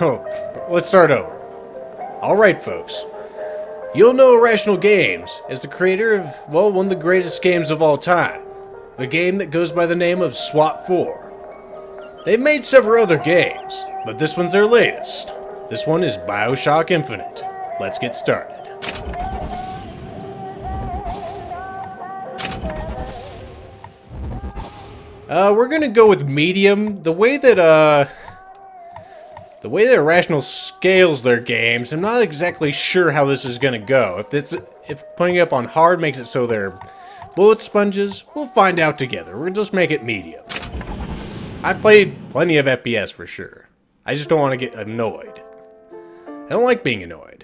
Oh, let's start over. Alright, folks. You'll know Irrational Games as the creator of, well, one of the greatest games of all time. The game that goes by the name of SWAT 4. They've made several other games, but this one's their latest. This one is Bioshock Infinite. Let's get started. Uh, we're gonna go with medium. The way that, uh... The way that Irrational scales their games, I'm not exactly sure how this is gonna go. If this, if putting it up on hard makes it so they're bullet sponges, we'll find out together. We'll just make it medium. I've played plenty of FPS for sure. I just don't want to get annoyed. I don't like being annoyed.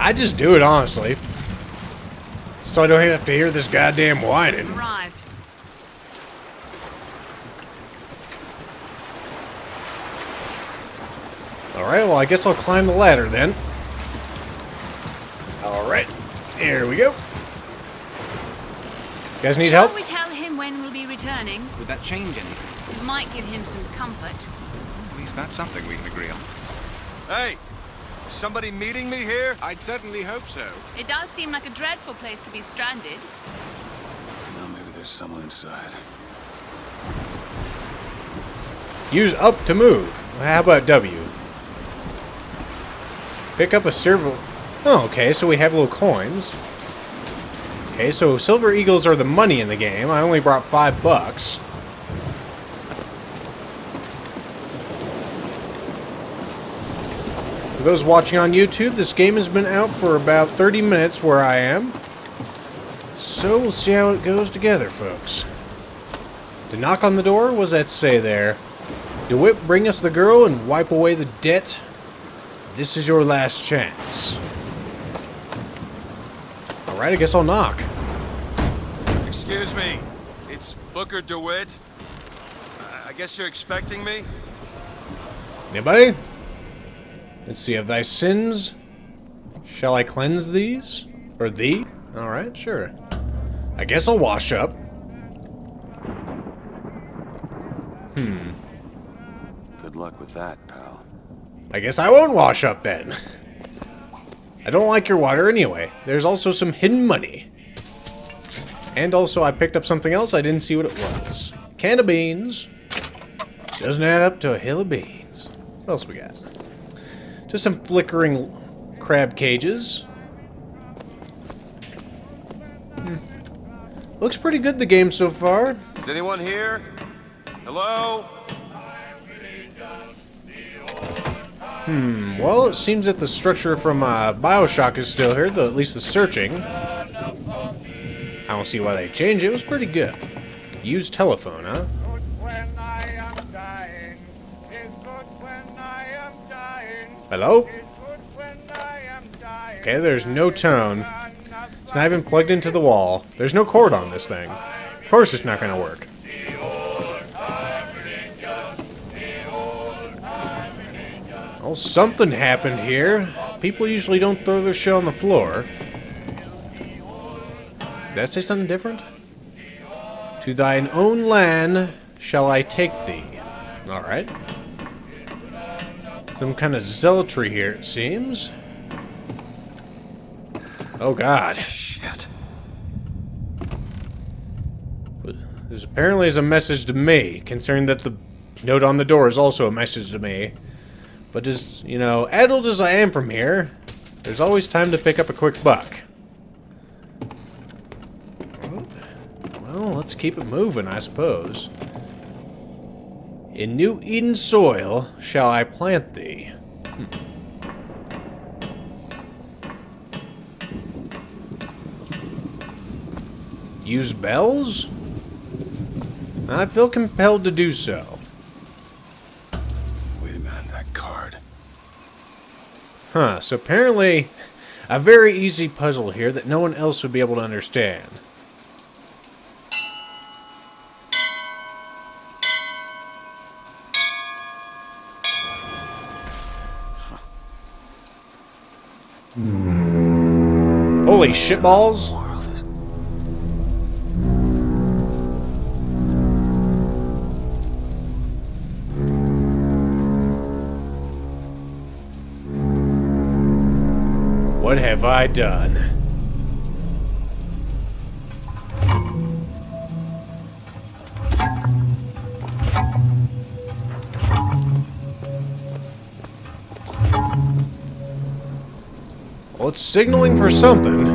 I just do it honestly. So I don't have to hear this goddamn whining. Arrived. Alright, well I guess I'll climb the ladder then. Alright, here we go. You guys need Shall help? we tell him when we'll be returning? Would that change anything? It might give him some comfort. At least that's something we can agree on. Hey! Is somebody meeting me here? I'd certainly hope so. It does seem like a dreadful place to be stranded. Well, maybe there's someone inside. Use up to move. How about W? Pick up a silver... Oh, okay, so we have little coins. Okay, so silver eagles are the money in the game. I only brought five bucks. For those watching on YouTube, this game has been out for about 30 minutes where I am. So we'll see how it goes together, folks. To knock on the door? What does that say there? DeWitt, bring us the girl and wipe away the debt. This is your last chance. Alright, I guess I'll knock. Excuse me. It's Booker DeWitt. I guess you're expecting me? Anybody? Let's see, of thy sins, shall I cleanse these? Or thee? Alright, sure. I guess I'll wash up. Hmm. Good luck with that, pal. I guess I won't wash up then. I don't like your water anyway. There's also some hidden money. And also I picked up something else, I didn't see what it was. Can of beans. Doesn't add up to a hill of beans. What else we got? Just some flickering crab cages. Hmm. Looks pretty good, the game so far. Is anyone here? Hello? Hmm, Well, it seems that the structure from uh, Bioshock is still here, though at least the searching. I don't see why they changed it. It was pretty good. Use telephone, huh? Hello? Okay, there's no tone. It's not even plugged into the wall. There's no cord on this thing. Of course it's not gonna work. Well, something happened here. People usually don't throw their shit on the floor. Did I say something different? To thine own land shall I take thee. Alright. Some kind of zealotry here, it seems. Oh god. Shit. This apparently is a message to me, considering that the note on the door is also a message to me. But as, you know, addled as I am from here, there's always time to pick up a quick buck. Well, let's keep it moving, I suppose. In New Eden soil shall I plant thee. Hmm. Use bells? I feel compelled to do so. Wait a minute, that card. Huh, so apparently a very easy puzzle here that no one else would be able to understand. Holy shitballs! World is What have I done? It's signaling for something.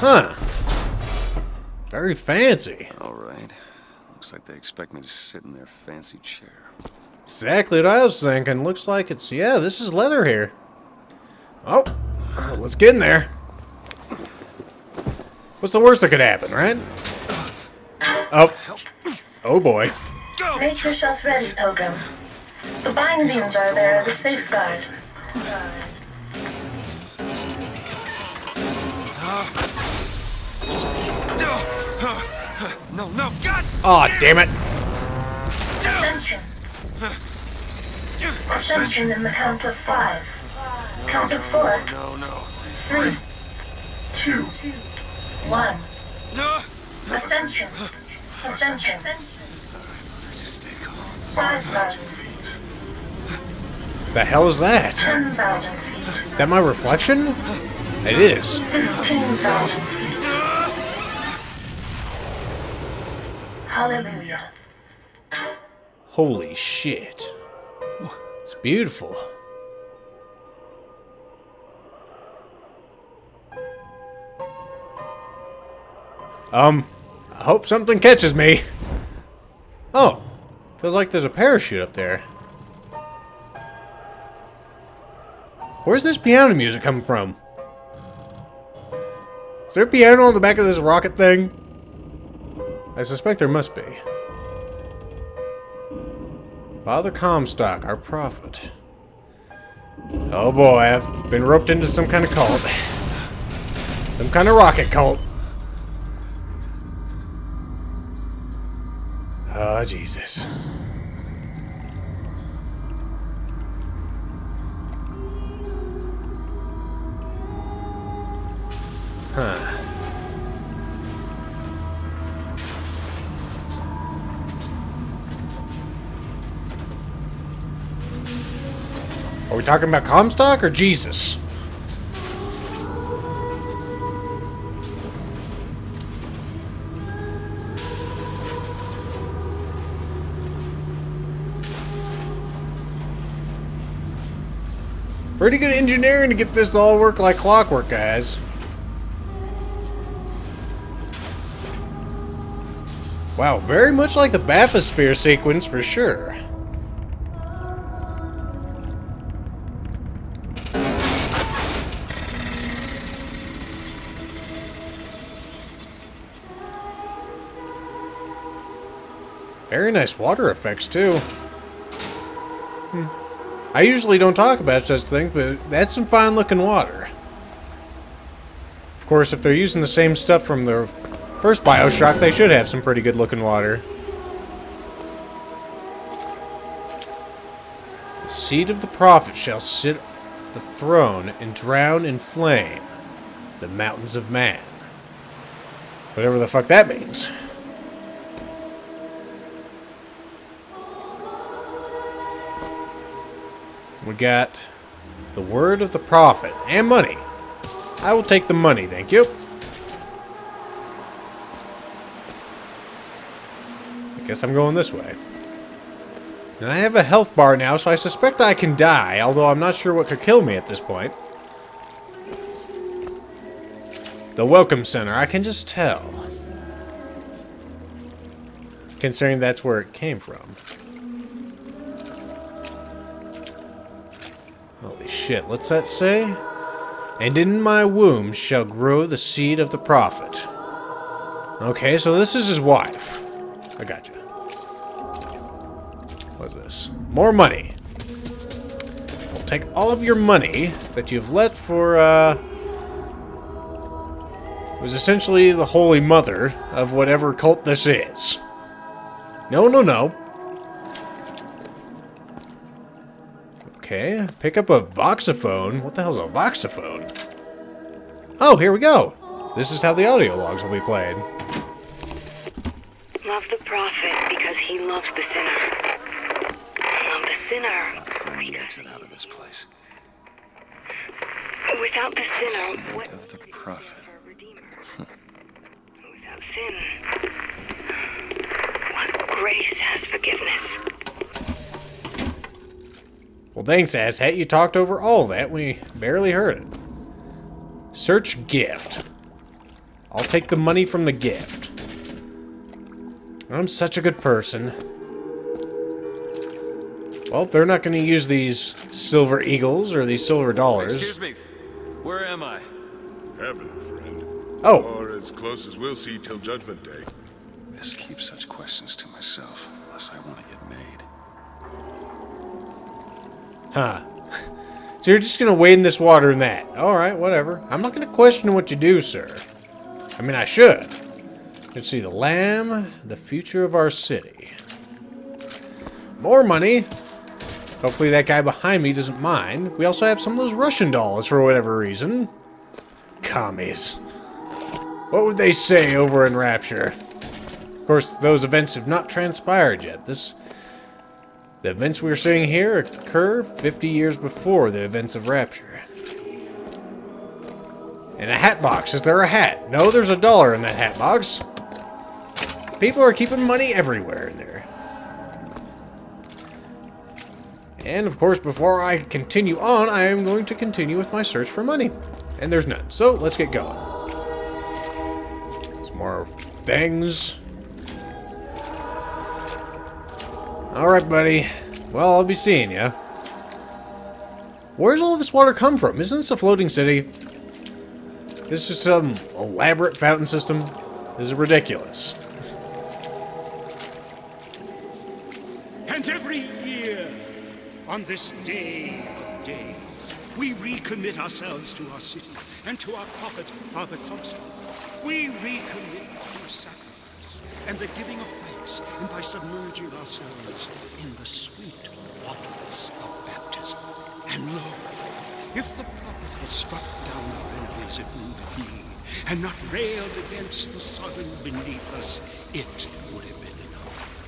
Huh. Very fancy. all right. Looks like they expect me to sit in their fancy chair. Exactly what I was thinking. Looks like it's, yeah, this is leather here. Oh, let's get in there. What's the worst that could happen, right? Oh, oh boy. Make yourself ready, Pilgrim. The bindings are there as a safeguard. No, no, God! Oh, damn it. Ascension in the count of five. Count of four, oh, No, no. three, two, one. No! Ascension. Ascension. Just stay calm. Five thousand feet. The hell is that? Ten thousand feet. Is that my reflection? It is. Fifteen thousand feet. Hallelujah. Holy shit. Beautiful. Um, I hope something catches me. Oh, feels like there's a parachute up there. Where's this piano music coming from? Is there a piano on the back of this rocket thing? I suspect there must be. Father Comstock, our prophet. Oh boy, I've been roped into some kind of cult. Some kind of rocket cult. Oh, Jesus. Huh. Are we talking about Comstock or Jesus? Pretty good engineering to get this to all work like clockwork, guys. Wow, very much like the bathysphere sequence for sure. Very nice water effects, too. I usually don't talk about such things, but that's some fine looking water. Of course, if they're using the same stuff from the first Bioshock, they should have some pretty good looking water. The seed of the prophet shall sit the throne and drown in flame the mountains of man. Whatever the fuck that means. We got the word of the prophet and money. I will take the money, thank you. I guess I'm going this way. And I have a health bar now, so I suspect I can die, although I'm not sure what could kill me at this point. The Welcome Center, I can just tell. Considering that's where it came from. Shit, what's that say? And in my womb shall grow the seed of the prophet. Okay, so this is his wife. I got you. What's this? More money. We'll take all of your money that you've let for, uh... It was essentially the Holy Mother of whatever cult this is. No, no, no. Okay, pick up a voxophone. What the hell's a voxophone? Oh, here we go. This is how the audio logs will be played. Love the prophet because he loves the sinner. Love the sinner Find the because exit out of this place. without the sinner, what of the prophet. our redeemer? without sin, what grace has forgiveness? Well, thanks, asshat. You talked over all that. We barely heard it. Search gift. I'll take the money from the gift. I'm such a good person. Well, they're not going to use these silver eagles or these silver dollars. Excuse me. Where am I? Heaven, friend. Oh, Or as close as we'll see till Judgment Day. Best keep such questions to myself, unless I want to get huh. So you're just going to wade in this water and that. All right, whatever. I'm not going to question what you do, sir. I mean, I should. Let's see, the lamb, the future of our city. More money. Hopefully that guy behind me doesn't mind. We also have some of those Russian dolls for whatever reason. Commies. What would they say over in Rapture? Of course, those events have not transpired yet. This, the events we're seeing here occur 50 years before the events of Rapture. And a hat box. Is there a hat? No, there's a dollar in that hat box. People are keeping money everywhere in there. And of course, before I continue on, I am going to continue with my search for money. And there's none. So let's get going. Some more things. Alright, buddy. Well, I'll be seeing ya. Where's all this water come from? Isn't this a floating city? This is some elaborate fountain system. This is ridiculous. And every year, on this day of days, we recommit ourselves to our city and to our prophet, Father Comstock. We recommit through sacrifice and the giving of thanks, and by submerging ourselves in the sweet waters of baptism. And lo, if the prophet had struck down our enemies at wounded knee, and not railed against the Sodom beneath us, it would have.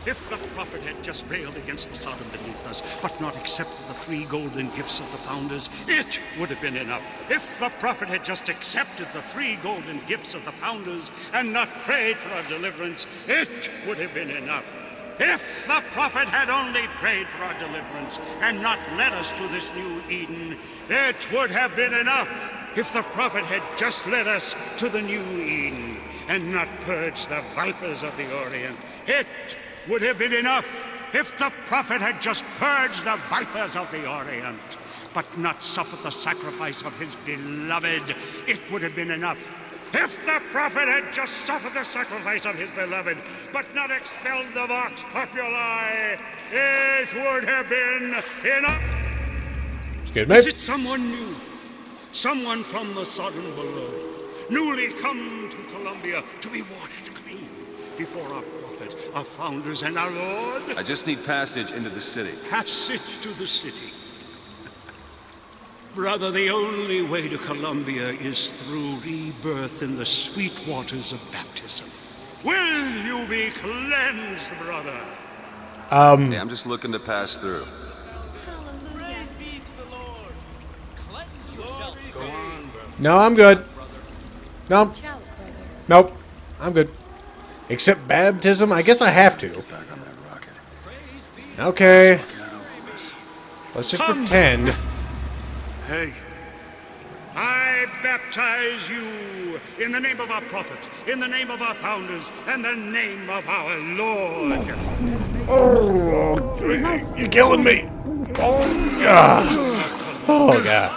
If the prophet had just railed against the Sodom beneath us, but not accepted the three golden gifts of the founders, it would have been enough. If the prophet had just accepted the three golden gifts of the founders and not prayed for our deliverance, it would have been enough. If the prophet had only prayed for our deliverance and not led us to this new Eden, it would have been enough. If the prophet had just led us to the new Eden and not purged the vipers of the Orient, it would have been enough. If the prophet had just purged the vipers of the Orient, but not suffered the sacrifice of his beloved, it would have been enough. If the prophet had just suffered the sacrifice of his beloved, but not expelled the Vox Populi, it would have been enough. Excuse me. Is it someone new? Someone from the Sodom below, newly come to Columbia to be washed clean before our prophet, our founders, and our Lord? I just need passage into the city. Passage to the city. Brother, the only way to Columbia is through rebirth in the sweet waters of baptism. Will you be cleansed, brother? Um, Hey, I'm just looking to pass through. no, I'm good. Nope. Nope. I'm good. Except baptism, I guess I have to. Okay. Let's just pretend. Hey. I baptize you in the name of our prophet, in the name of our founders, and the name of our Lord. Oh, you're killing me. Oh, God. Oh, God.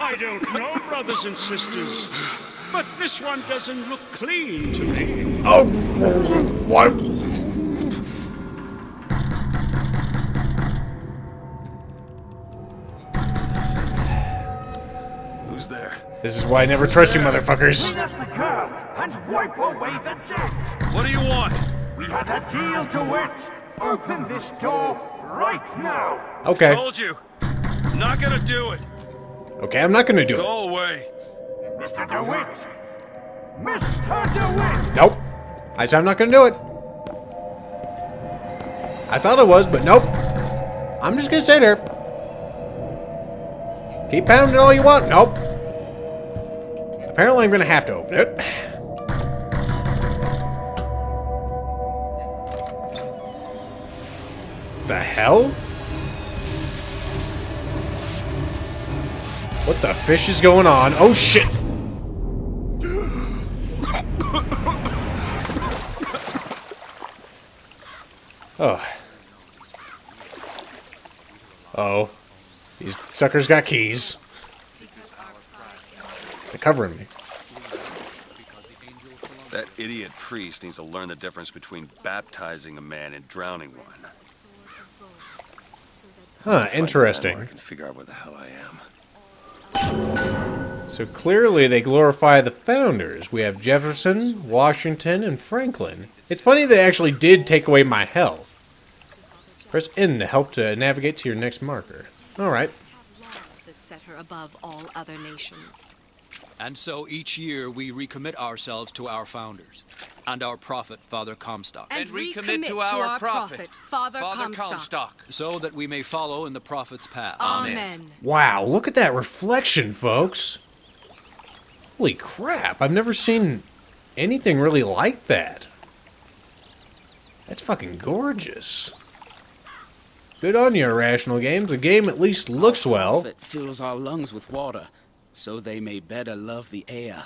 I don't know, brothers and sisters, but this one doesn't look clean to me. Oh, what? Who's there? This is why I never trust you, motherfuckers. Bring us the girl and wipe away the debt. What do you want? We had a deal to it. Open this door right now. Okay. I Told you. Not gonna do it. Okay, I'm not gonna do it. Go away. Mr. DeWitt. Mr. DeWitt. Nope. I said I'm not gonna do it. I thought it was, but nope. I'm just gonna stay there. Keep pounding all you want. Nope. Apparently I'm gonna have to open it. The hell? What the fish is going on? Oh shit! Oh. Oh. These suckers got keys. They're covering me. That idiot priest needs to learn the difference between baptizing a man and drowning one. Huh, interesting. I can figure out where the hell I am. So clearly they glorify the founders. We have Jefferson, Washington, and Franklin. It's funny they actually did take away my health. Press N to help to navigate to your next marker. Alright. Laws that set her above all other nations. And so each year we recommit ourselves to our founders and our prophet, Father Comstock. And recommit to our prophet, Father Comstock. So that we may follow in the prophet's path. Amen. Wow, look at that reflection, folks. Holy crap, I've never seen anything really like that. That's fucking gorgeous. Good on you, Irrational Games. The game at least looks well. Prophet fills our lungs with water, so they may better love the air.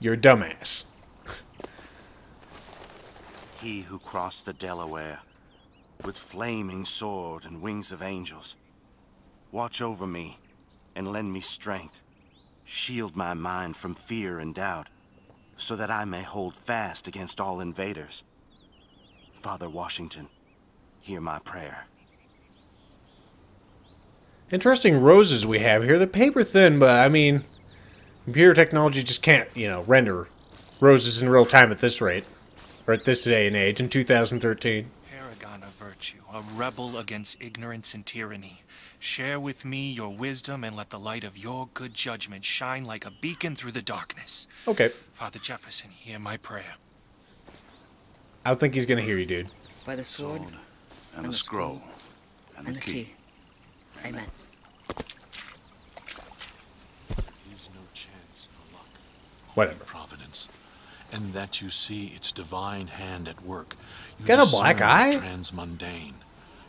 You're a dumbass. He who crossed the Delaware with flaming sword and wings of angels. Watch over me and lend me strength. Shield my mind from fear and doubt, so that I may hold fast against all invaders. Father Washington, hear my prayer. Interesting roses we have here. They're paper thin, but I mean, computer technology just can't, you know, render roses in real time at this rate. Or at this day and age, in 2013. Paragon of virtue, a rebel against ignorance and tyranny. Share with me your wisdom and let the light of your good judgment shine like a beacon through the darkness. Okay. Father Jefferson, hear my prayer. I don't think he's gonna hear you, dude. By the sword, And, the scroll, and, and the the key. key. Amen. Is no chance. Whatever. Providence. And that you see its divine hand at work. You Got a black eye? Transmundane.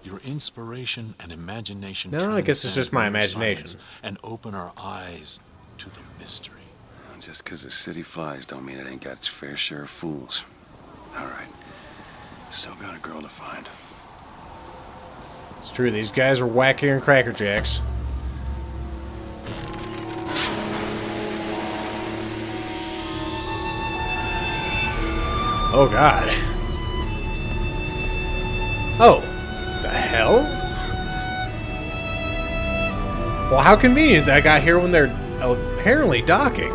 Your inspiration and imagination. No, I guess it's just my imagination. And open our eyes to the mystery. Just 'cause the city flies don't mean it ain't got its fair share of fools. All right. Still got a girl to find. It's true, these guys are wackier than Cracker Jacks. Oh, God. Oh. The hell? Well, how convenient that I got here when they're apparently docking.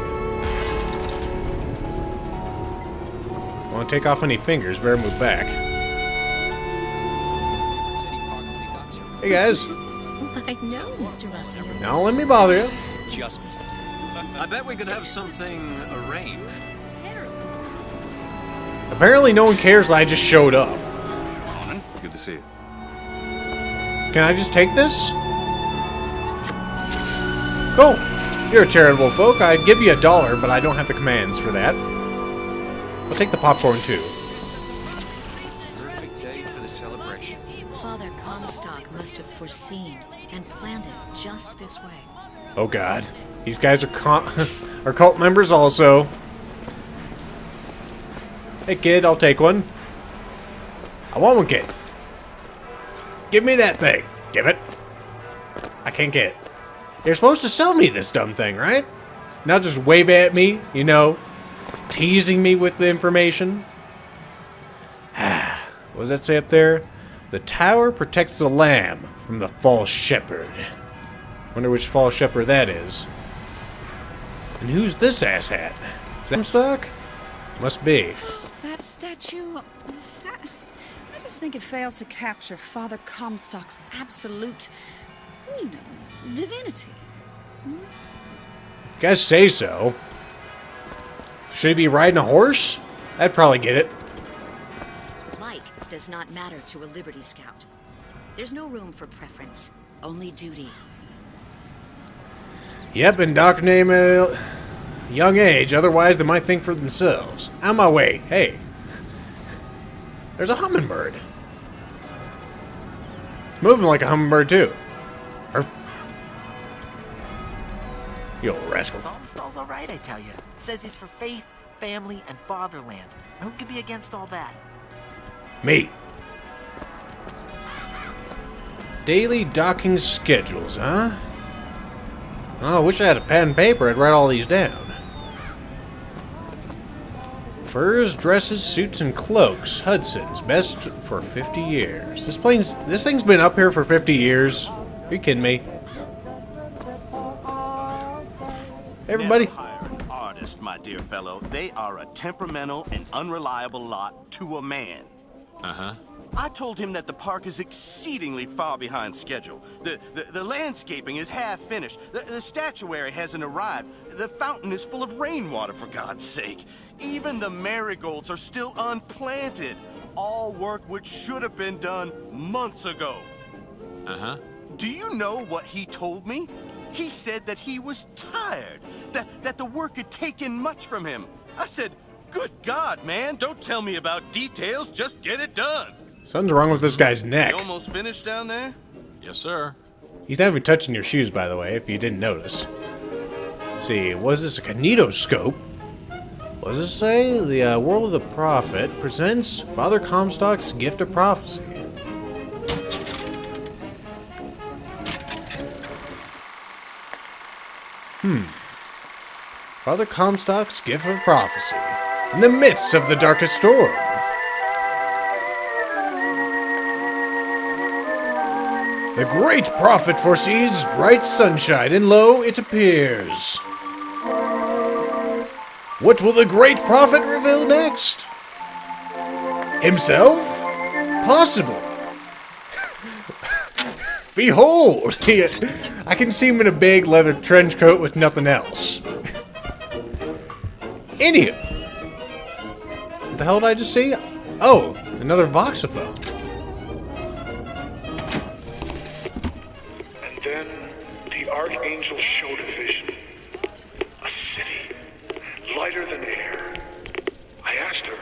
Won't take off any fingers, better move back. Hey guys. I know, Mr. Russell. Now let me bother you. Just missed. I bet we could have something arranged. Apparently no one cares I just showed up. Good to see you. Can I just take this? Cool. You're a charitable folk. I'd give you a dollar, but I don't have the commands for that. I'll take the popcorn too. Foreseen and planned it just this way. Oh god. These guys are are cult members also. Hey kid, I'll take one. I want one, kid. Give me that thing. Give it. I can't get it. You're supposed to sell me this dumb thing, right? Not just wave at me, you know, teasing me with the information. what does that say up there? The tower protects the lamb from the false shepherd. Wonder which false shepherd that is. And who's this asshat? Is that stock? Must be. That statue. I, I just think it fails to capture Father Comstock's absolute, you know, divinity. Guys say so. Should he be riding a horse? I'd probably get it. Like does not matter to a Liberty Scout. There's no room for preference, only duty. Yep, indoctrinate at a young age, otherwise they might think for themselves. On my way. Hey. There's a hummingbird. It's moving like a hummingbird, too. You old rascal. Saltonstall's all right, I tell you. Says he's for faith, family, and fatherland. Who could be against all that? Me. Daily docking schedules, huh? Oh, I wish I had a pen and paper. I'd write all these down. Furs, dresses, suits, and cloaks. Hudson's best for 50 years. This plane's this thing's been up here for 50 years. Are you kidding me? Everybody. Never hire an artist, my dear fellow. They are a temperamental and unreliable lot to a man. Uh huh. I told him that the park is exceedingly far behind schedule. The, the, the landscaping is half finished. The, the statuary hasn't arrived. The fountain is full of rainwater, for God's sake. Even the marigolds are still unplanted. All work which should have been done months ago. Uh huh. Do you know what he told me? He said that he was tired, that, that the work had taken much from him. I said, Good God, man, don't tell me about details, just get it done. Something's wrong with this guy's neck. You almost finished down there? Yes, sir. He's not even touching your shoes, by the way, if you didn't notice. Let's see, was this a kinetoscope? What does it say? The uh, World of the Prophet presents Father Comstock's Gift of Prophecy. Hmm. Father Comstock's Gift of Prophecy. In the midst of the darkest storm. The great prophet foresees bright sunshine, and lo, it appears. What will the great prophet reveal next? Himself? Possible. Behold! I can see him in a big leather trench coat with nothing else. Anywho. What the hell did I just see? Oh, another voxophone. Archangel showed a vision. A city, lighter than air. I asked her,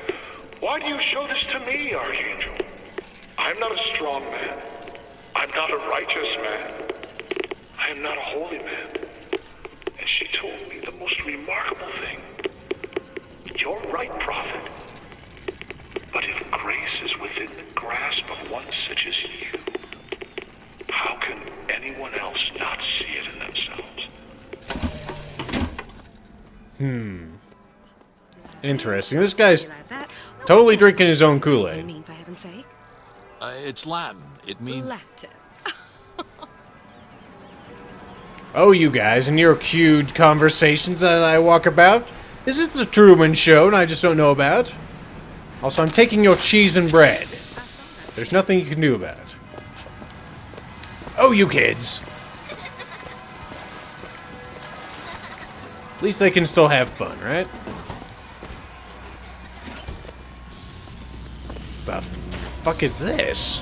Why do you show this to me, Archangel? I'm not a strong man. I'm not a righteous man. I am not a holy man. And she told me the most remarkable thing. You're right, prophet. But if grace is within the grasp of one such as you, else not see it in themselves? Hmm. Interesting. This guy's Totally drinking his own Kool-Aid. mean, for heaven's sake? Uh, it's Latin. It means... Latin. Oh, you guys, and your cute conversations that I walk about. Is This is the Truman Show, and I just don't know about. Also, I'm taking your cheese and bread. There's nothing you can do about it. Oh, you kids. Least they can still have fun, right? The fuck is this?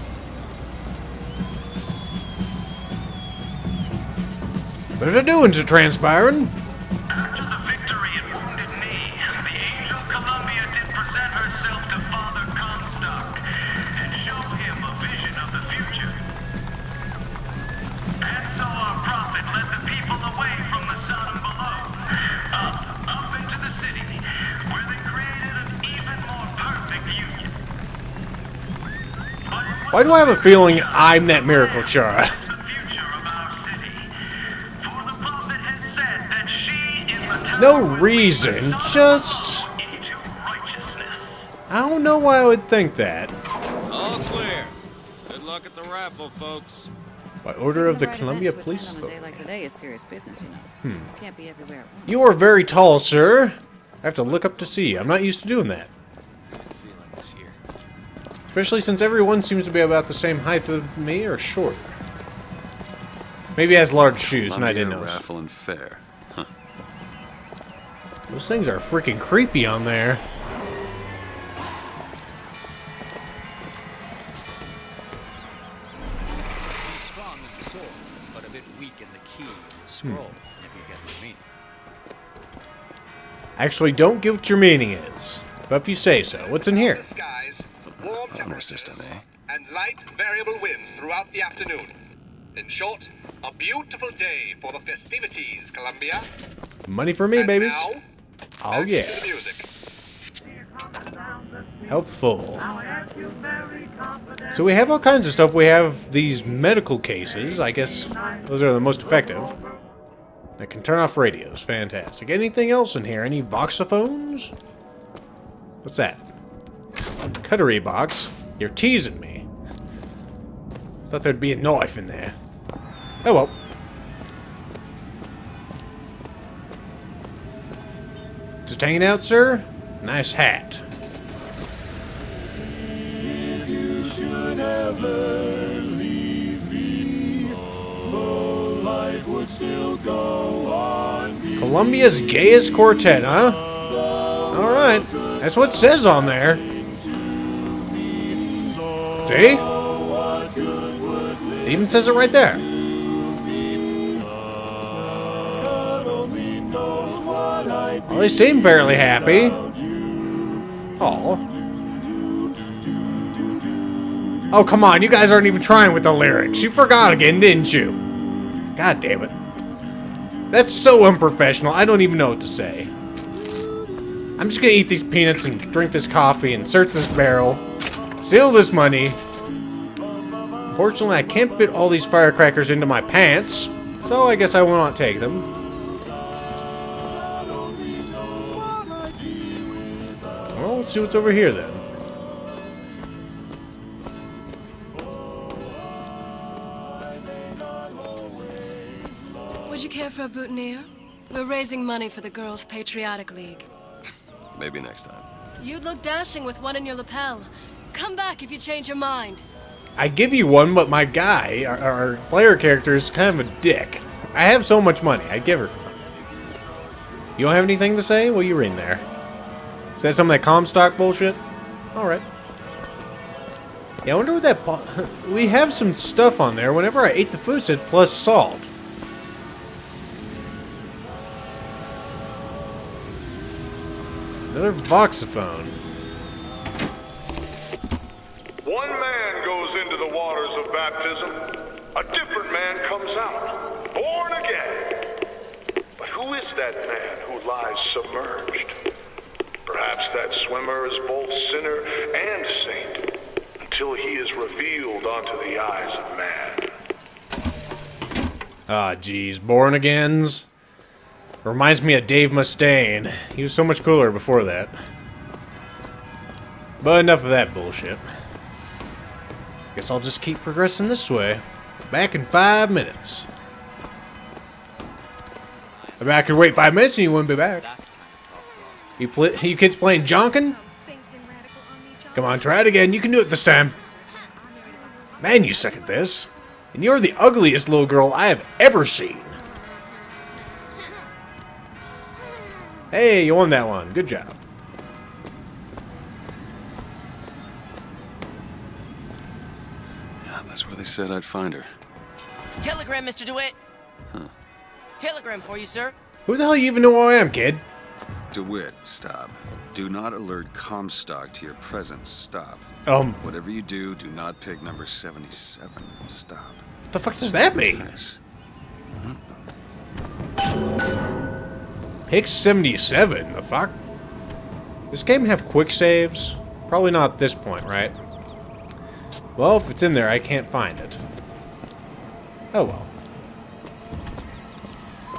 What are they doing to transpiring? Why do I have a feeling I'm that miracle Chara? No reason, just... I don't know why I would think that. All clear. Good luck at the raffle, folks. By order of the right Columbia Police attend on a day Authority. like today is serious business, you know. Hmm. Can't be everywhere. You are very tall, sir. I have to look up to see. I'm not used to doing that. Especially since everyone seems to be about the same height as me or short. Maybe he has large shoes and I didn't Columbia notice. Raffle and fair. Huh. Those things are freaking creepy on there. He's strong in the sword, but a bit weak in the key and the hmm. scroll, if you get what I mean. Actually, don't get what your meaning is. But if you say so, what's in here? Honor system, eh? and light variable winds throughout the afternoon. In short, a beautiful day for the festivities, Columbia. Money for me, babies. Now, Oh yeah. the music. Healthful. So we have all kinds of stuff. We have these medical cases. I guess those are the most effective. That can turn off radios. Fantastic. Anything else in here? Any voxophones? What's that? Cutlery box. You're teasing me. Thought there'd be a knife in there. Oh well. Just hanging out, sir? Nice hat. If you should ever leave me. Columbia's gayest quartet, huh? Alright. That's what says on there. See? It even says it right there. Well, they seem fairly happy. Oh. Oh, come on. You guys aren't even trying with the lyrics. You forgot again, didn't you? God damn it. That's so unprofessional. I don't even know what to say. I'm just gonna eat these peanuts and drink this coffee and search this barrel. Steal this money. Unfortunately, I can't fit all these firecrackers into my pants. So I guess I will not take them. Well, let's see what's over here then. Would you care for a boutonniere? We're raising money for the Girls' Patriotic League. Maybe next time. You'd look dashing with one in your lapel. Come back if you change your mind. I give you one, but my guy, our, our player character, is kind of a dick. I have so much money, I'd give her. You don't have anything to say? Well, you're in there. Is that some of that Comstock bullshit? Alright. Yeah, I wonder what that... We have some stuff on there. Whenever I ate the food, said plus salt. Another voxophone. One man goes into the waters of baptism, a different man comes out, born again. But who is that man who lies submerged? Perhaps that swimmer is both sinner and saint, until he is revealed onto the eyes of man. Ah, geez, Born Agains. Reminds me of Dave Mustaine. He was so much cooler before that. But enough of that bullshit. Guess I'll just keep progressing this way. Back in five minutes. I mean, I could wait five minutes and you wouldn't be back. You, play, you kids playing Jonkin? Come on, try it again. You can do it this time. Man, you suck at this. And you're the ugliest little girl I have ever seen. Hey, you won that one. Good job. Yeah, that's where they said I'd find her. Telegram, Mr. DeWitt. Huh. Telegram for you, sir. Who the hell you even know who I am, kid? DeWitt, stop. Do not alert Comstock to your presence. Stop. Um. Whatever you do, do not pick number 77. Stop. What the fuck does that mean? Yes. Pick 77, the fuck? This game have quick saves? Probably not at this point, right? Well, if it's in there, I can't find it. Oh well.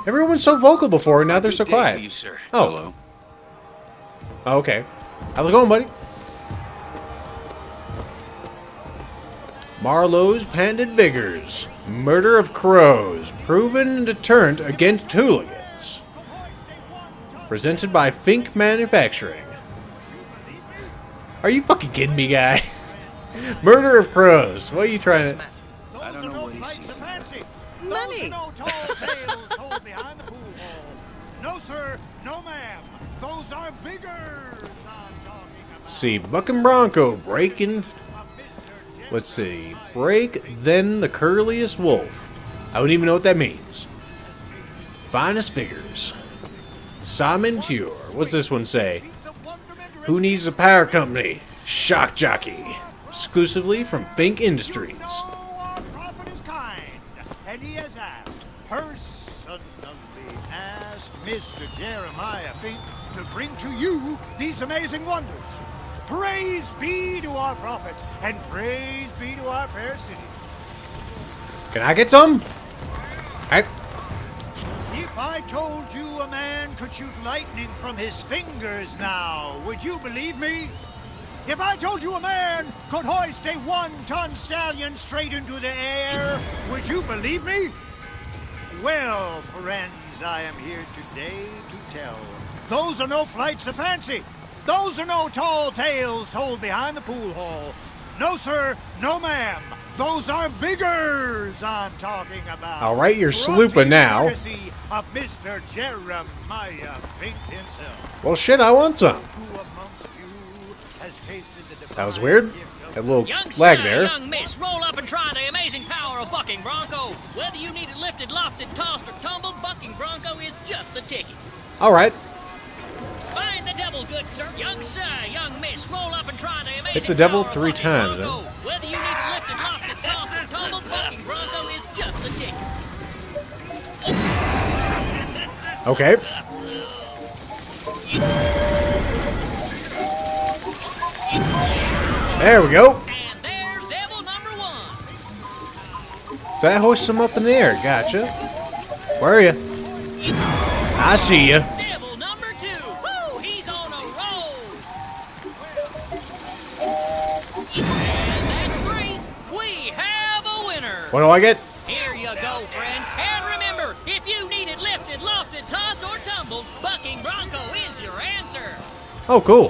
Everyone's so vocal before, now they're so quiet. you, sir. Oh. Hello. Oh, okay. How's it going, buddy? Marlowe's Pandit Vigors. Murder of crows. Proven deterrent against hooligans. Presented by Fink Manufacturing. Are you fucking kidding me, guy? Murder of crows. What are you trying to... I don't know what he sees. Money. No, sir. No, ma'am. Those are vigors. see. Buck and Bronco breaking. Let's see. Break, then the curliest wolf. I don't even know what that means. Finest figures. Simon Pure. What's this one say? Who needs a power company? Shock Jockey. Exclusively from Fink Industries. prophet is kind, and he has asked, personally asked Mr. Jeremiah Fink to bring to you these amazing wonders. Praise be to our prophet, and praise be to our fair city. Can I get some? I, If I told you a man could shoot lightning from his fingers now, would you believe me? If I told you a man could hoist a one-ton stallion straight into the air, would you believe me? Well, friends, I am here today to tell. Those are no flights of fancy. Those are no tall tales told behind the pool hall. No, sir. No, ma'am. Those are vigors I'm talking about. All right, you're slooping now. courtesy of Mr. Jeremiah Fink himself. well, shit, I want some. That was weird. A little Young lag sir, there. young miss, roll up and try the amazing power of Bucking Bronco. Whether you need it lifted, lofted, tossed, or tumbled, Bucking Bronco is just the ticket. All right. Find the devil, good sir. Young sir, young miss, roll up and try the amazing Hit the devil power three times, Bronco. huh? Whether you need it lifted, lofted, tossed, or tumbled, Bucking Bronco is just the ticket. Okay. There we go. So that hoists him up in the air. Gotcha. Where are you? I see you. Devil number two. Woo, he's on a roll. And that's three. We have a winner. What do I get? Here you go, friend. And remember, if you need it lifted, lofted, tossed, or tumbled, Bucking Bronco is your answer. Oh, cool.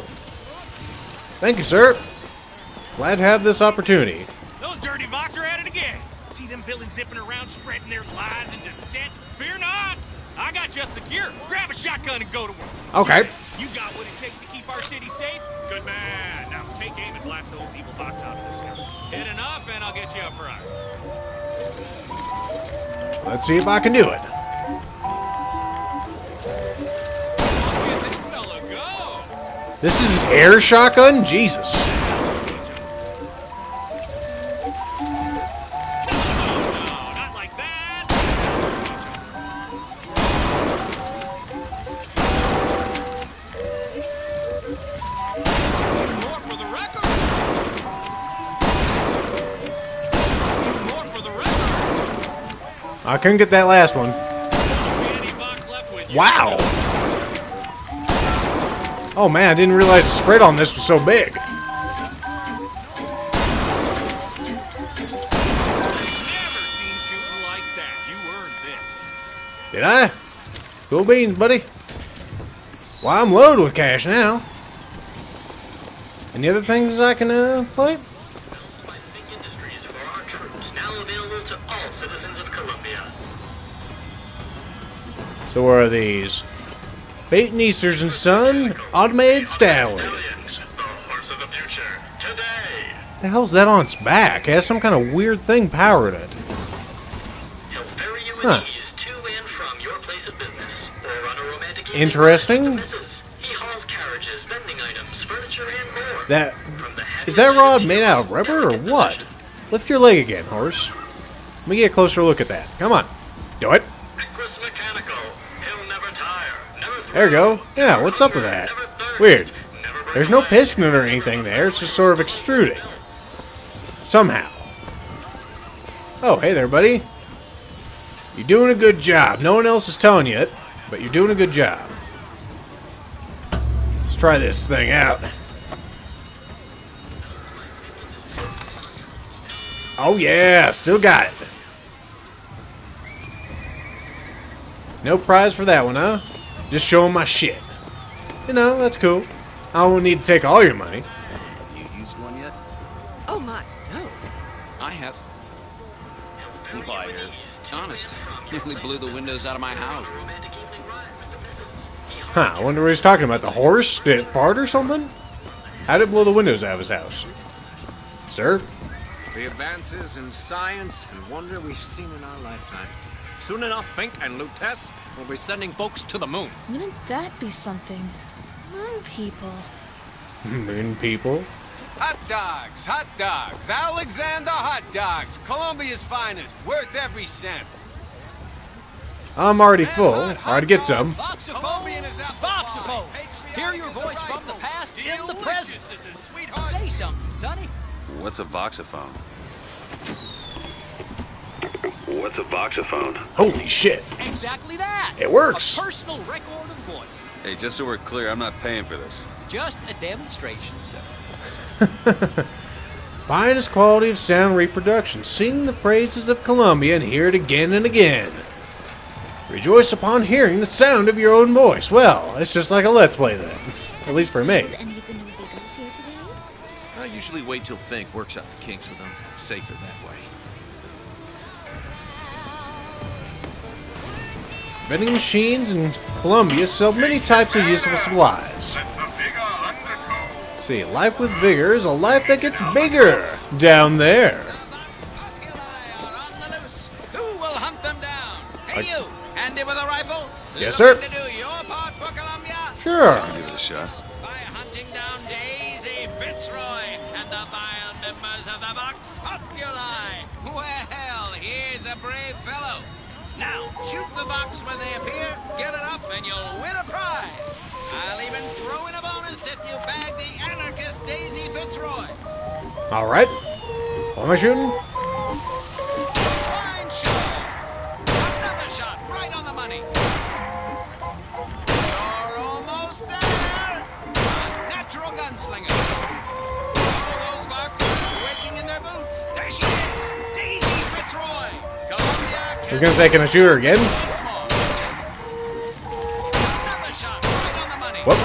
Thank you, sir. Glad to have this opportunity. Those dirty Vox are at it again. See them villains zipping around, spreading their lies and dissent? Fear not. I got just secure. Grab a shotgun and go to work. Okay. You got what it takes to keep our city safe? Good man. Now take aim and blast those evil Vox out of the sky. Hit enough and I'll get you a prize. Let's see if I can do it. This is an air shotgun? Jesus. couldn't get that last one. Wow! Oh man, I didn't realize the spread on this was so big. Did I? Cool beans, buddy. Well, I'm loaded with cash now. Any other things I can uh, play? So what are these? And Easters and Son, automated stallions. The hell's that on its back? It has some kind of weird thing powering it. Huh. Interesting. That is that rod made out of rubber or what? Lift your leg again, horse. Let me get a closer look at that. Come on, do it. There you go. Yeah, what's up with that? Weird. There's no piston or anything there. It's just sort of extruding. Somehow. Oh, hey there, buddy. You're doing a good job. No one else is telling you it, but you're doing a good job. Let's try this thing out. Oh yeah, still got it. No prize for that one, huh? Just showing my shit. You know, that's cool. I don't need to take all your money. Have You used one yet? Oh my, no. I have. Liar. Honest. Nearly blew the windows out of my house. Huh, I wonder what he's talking about. The horse? Did it fart or something? How did it blow the windows out of his house? Sir? The advances in science and wonder we've seen in our lifetime. Soon enough, Fink and Lutece will be sending folks to the moon. Wouldn't that be something? Moon people. Moon people? Hot dogs, hot dogs, Alexander hot dogs, Columbia's finest, worth every cent. I'm already full. Alright, get some. Voxophone! Voxophone! Hear your voice from the past in the present. Say something, Sonny. What's a voxophone? What's a voxophone? Holy shit. Exactly that. It works. A personal record of voice. Hey, just so we're clear, I'm not paying for this. Just a demonstration, sir. Finest quality of sound reproduction. Sing the praises of Columbia and hear it again and again. Rejoice upon hearing the sound of your own voice. Well, it's just like a Let's Play then. At least for me. Any of the new Vigors here today? I usually wait till Fink works out the kinks with them. It's safer that way. Vending machines in Columbia sell many types of useful supplies. See, life with vigor is a life that gets bigger down there. Who will hunt them down? Hey, you! Handy with a rifle? Yes, sir. Looking to do your part for Columbia? Sure. Give it a shot. By hunting down Daisy Fitzroy and the vile members of the Vox Populi. Well, here's a brave fellow. Now, shoot the Vox when they appear, get it up, and you'll win a prize. I'll even throw in a bonus if you bag the anarchist Daisy Fitzroy. Alright. What am I shooting? Gonna say, can I shoot her again? Whoop.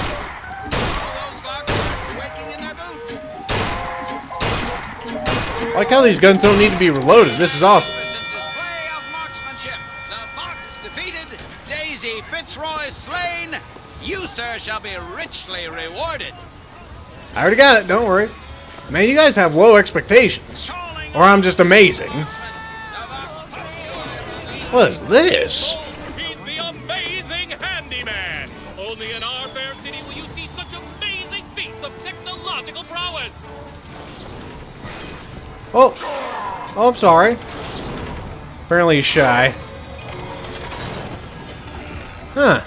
I like how these guns don't need to be reloaded. This is awesome. Daisy Fitzroy slain. You, sir, shall be richly rewarded. I already got it, don't worry. Man, you guys have low expectations. Or I'm just amazing. What is this? He's the amazing handyman. Only in our fair city will you see such amazing feats of technological prowess. Oh. Oh, I'm sorry. Apparently he's shy. Huh.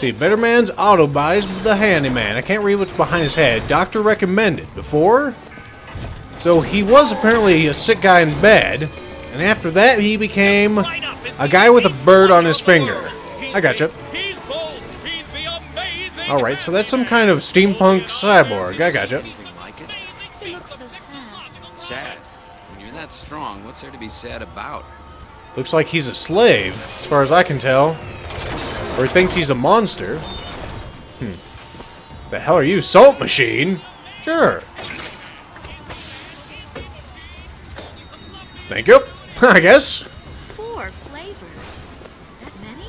See, Better Man's auto buys the handyman. I can't read what's behind his head. Doctor recommended. Before? So he was apparently a sick guy in bed, and after that he became a guy with a bird on his finger. I gotcha. He's bold. He's the amazing Alright, so that's some kind of steampunk cyborg. I gotcha. He looks so sad. Sad? When you're that strong, what's there to be sad about? Looks like he's a slave, as far as I can tell. Or he thinks he's a monster. Hmm. The hell are you, Salt Machine? Sure. Thank you, I guess. Four flavors. That many?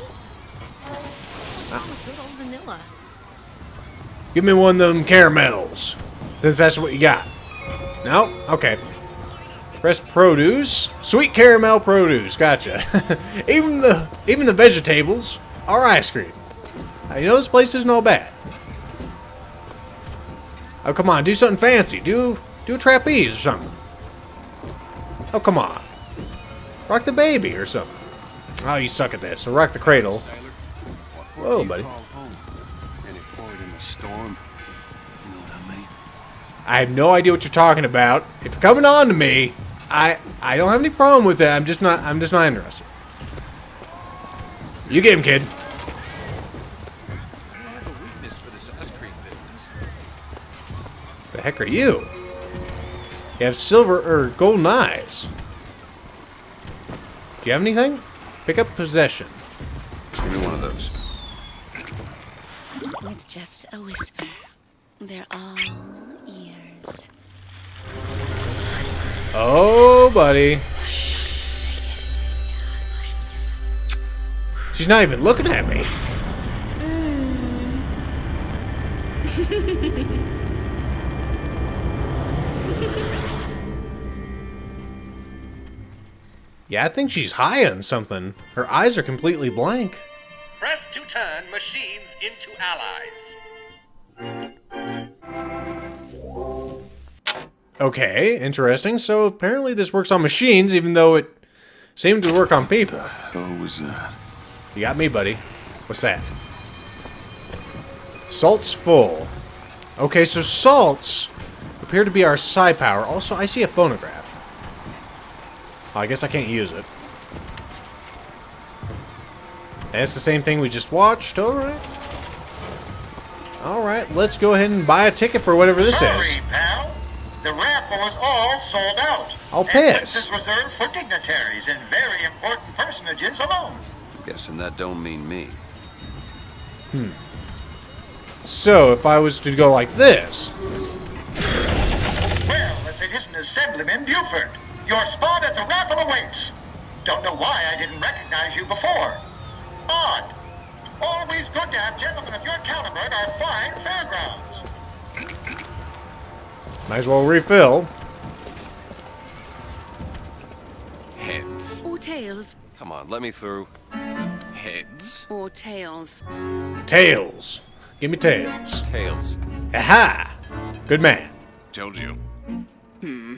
What's wrong with good old vanilla? Give me one of them caramels, since that's what you got. No? Okay. Press produce. Sweet caramel produce. Gotcha. even the even the vegetables are ice cream. Now, you know this place isn't all bad. Oh come on, do something fancy. Do do a trapeze or something. Oh come on. Rock the baby or something. Oh, you suck at this. So rock the cradle. Whoa, buddy. And it poured in the storm. You know what I mean? I have no idea what you're talking about. If you're coming on to me, I I don't have any problem with that. I'm just not I'm just not interested. You get him, kid. I have a weakness for this ice cream business. The heck are you? You have silver or golden eyes. Do you have anything? Pick up possession. Give me one of those. With just a whisper. They're all ears. Oh, buddy. She's not even looking at me. Yeah, I think she's high on something. Her eyes are completely blank. Press to turn machines into allies. Okay, interesting. So apparently this works on machines, even though it seemed to work on people. What was that? You got me, buddy. What's that? Salt's full. Okay, so salts appear to be our psi power. Also, I see a phonograph. Oh, I guess I can't use it. That's the same thing we just watched. Alright. Alright, let's go ahead and buy a ticket for whatever this Sorry, is. pal. The raffle is all sold out. I'll And pass. This is reserved for dignitaries and very important personages alone. Guessing that don't mean me. Hmm. So, if I was to go like this, Well, if it isn't Assemblyman Buford, your spot at the raffle awaits. Don't know why I didn't recognize you before. Odd. Always good to have gentlemen of your caliber at our fine fairgrounds. might as well refill. Heads. Or tails. Come on, let me through. Heads. Or tails. Tails. Give me tails. Tails. Aha! Good man. Told you. Hmm.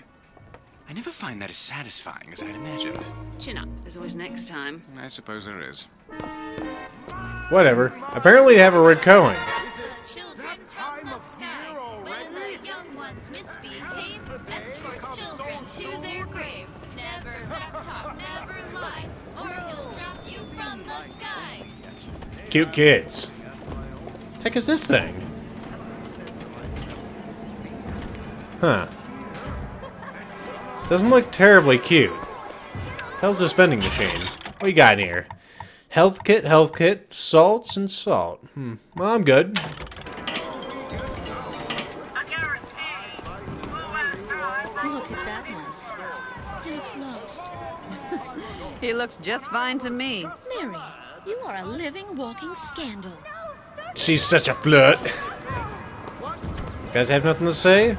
I never find that as satisfying as I'd imagined. Chin up. There's always next time. I suppose there is. Whatever. Apparently they have a red coin. Cute kids. Heck is this thing? Huh. Doesn't look terribly cute. Tells us vending machine. What you got in here? Health kit, health kit, salts, and salt. Hmm. Well, I'm good. Look at that one. He looks lost. he looks just fine to me. Mary, you are a living, walking scandal. She's such a flirt. Guys have nothing to say?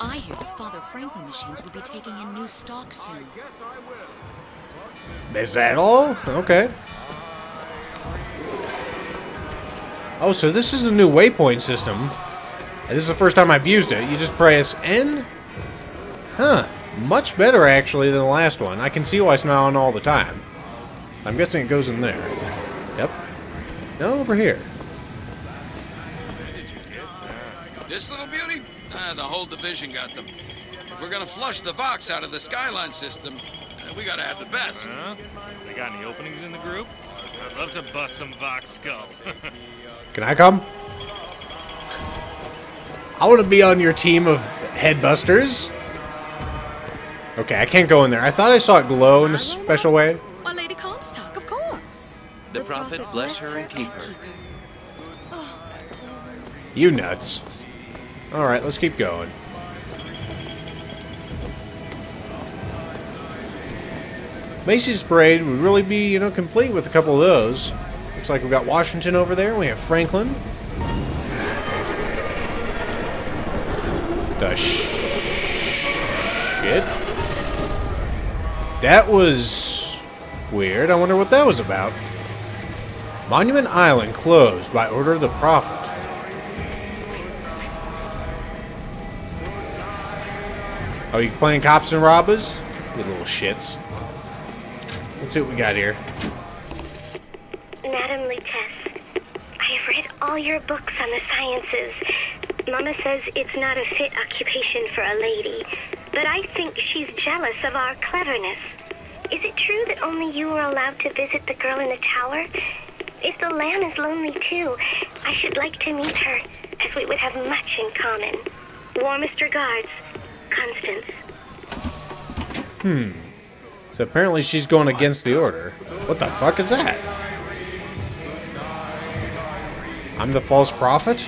I hear the Father Franklin machines will be taking in new stock soon. Is that all? Okay. Oh, so this is a new waypoint system. This is the first time I've used it. You just press N? Huh. Much better, actually, than the last one. I can see why it's not on all the time. I'm guessing it goes in there. Yep. No, over here. This little beauty? Ah, the whole division got them. If we're gonna flush the Vox out of the Skyline system, We gotta have the best. Huh? They got any openings in the group? I'd love to bust some Vox skull. Can I come? I want to be on your team of headbusters. Okay, I can't go in there. I thought I saw it glow in a special way. Why, Lady Comstock, of course. The prophet bless her and keep her. Oh, you nuts. Alright, let's keep going. Macy's Parade would really be, you know, complete with a couple of those. Looks like we've got Washington over there. We have Franklin. The sh shit. That was weird. I wonder what that was about. Monument Island closed by order of the Prophet. Oh, you playing cops and robbers? You little shits. Let's see what we got here. Madam Lutece, I have read all your books on the sciences. Mama says it's not a fit occupation for a lady, but I think she's jealous of our cleverness. Is it true that only you are allowed to visit the girl in the tower? If the lamb is lonely too, I should like to meet her, as we would have much in common. Warmest regards, Constance. Hmm. So apparently she's going against the order. What the fuck is that? I'm the false prophet?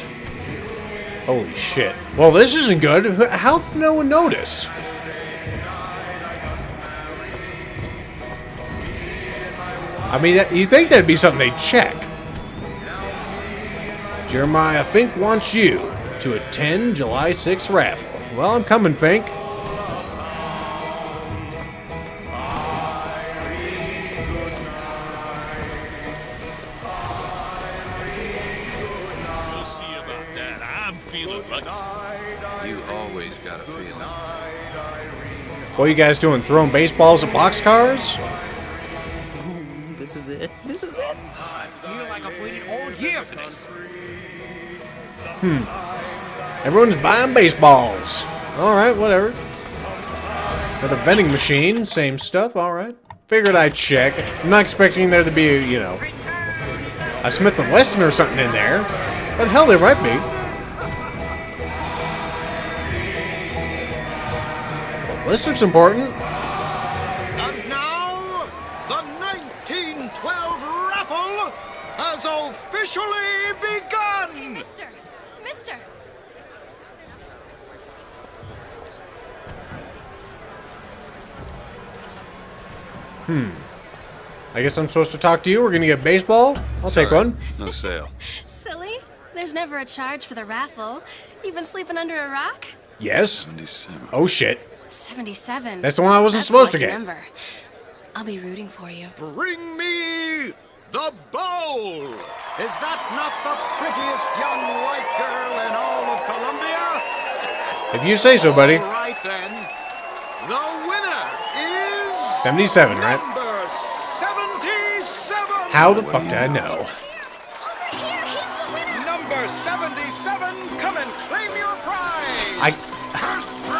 Holy shit. Well, this isn't good. How did no one notice? I mean, that, you think that'd be something they'd check. Jeremiah Fink wants you to attend July 6th raffle. Well, I'm coming, Fink. we'll see about that. I'm feeling lucky. You always got a feeling. What are you guys doing? Throwing baseballs at boxcars? Hmm. Everyone's buying baseballs. Alright, whatever. Another vending machine, same stuff, alright. Figured I'd check. I'm not expecting there to be, you know, a Smith & Wesson or something in there. But hell, there might be. Well, this looks important. And now, the 1912 raffle has officially begun! Mister! Mister! Hmm. I guess I'm supposed to talk to you. We're gonna get baseball. I'll take one. No sale. Silly? There's never a charge for the raffle. You've been sleeping under a rock? Yes. Oh shit. 77. That's the one I wasn't That's a supposed to lucky get. Number. I'll be rooting for you. Bring me the bowl! Is that not the prettiest young white girl in all of Columbia? If you say so, buddy. All right then. The winner is 77, right? 77! How the fuck did I know? Number 77, come and claim your prize! I First throw!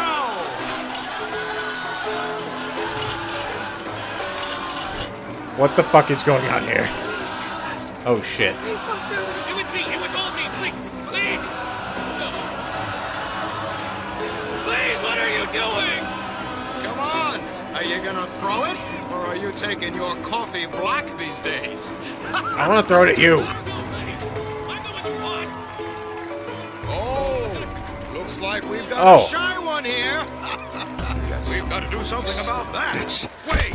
What the fuck is going on here? Oh shit. You gonna throw it? Or are you taking your coffee black these days? I want to throw it at you. Oh, looks like we've got Oh. a shy one here. we've got to do something about that. Wait,